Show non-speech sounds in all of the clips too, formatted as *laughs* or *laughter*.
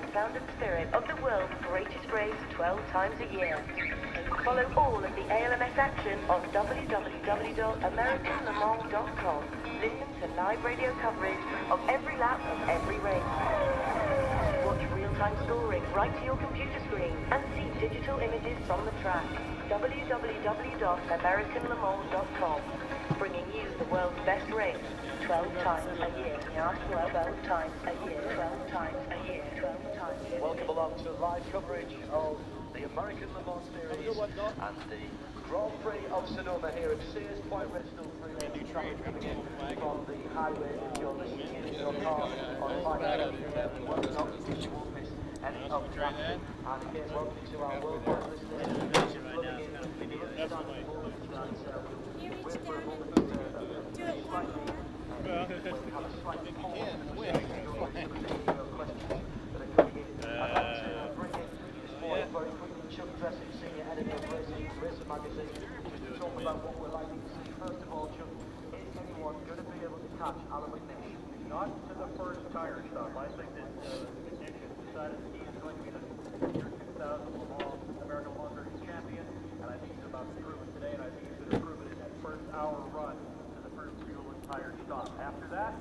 the and spirit of the world's greatest race 12 times a year. Follow all of the ALMS action on www.americanlemans.com. Listen to live radio coverage of every lap of every race. Watch real-time scoring right to your computer screen and see digital images from the track. www.americanlemans.com Bringing you the world's best race 12 times a year. 12 times a year. 12 times a year. 12 times a year. Welcome along to live coverage of the American Le Mans Series and the Grand Prix of Sonoma here at Sears Point Redstone Freeway. Traffic coming in from the highway as you're listening in your car on Friday. Whether or not you will miss any of. And again, welcome to our worldwide listeners. Plugging in from the other of the world. And, uh, we're for a moment, slightly, we'll have *laughs* a slightly pause in a. You'll get some of the *laughs* questions that are coming in. I'd like to bring in this morning very quickly Chuck Dressing, Senior Editor of Racing, Racer Magazine, just to talk about what we're likely to see. First of all, Chuck, is anyone going to be able to catch Allan McNish? Not to the first tire stop. I think that uh, Nick that he is going to be the year 2000 Le American Le Mans champion, and I think he's about to prove it today, and I think he's going to prove it in that first hour run to the first fuel and tire stop. After that,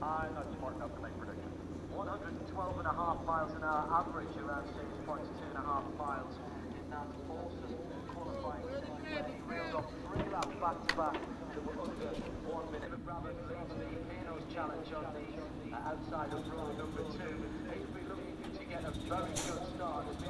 I'm not smart enough to make predictions. 112 and a half miles an hour average around six points, two and a half miles in that awesome qualifying he reeled off three laps back to back that were under one minute. Rabbit leads the challenge on the uh, outside of row number two. To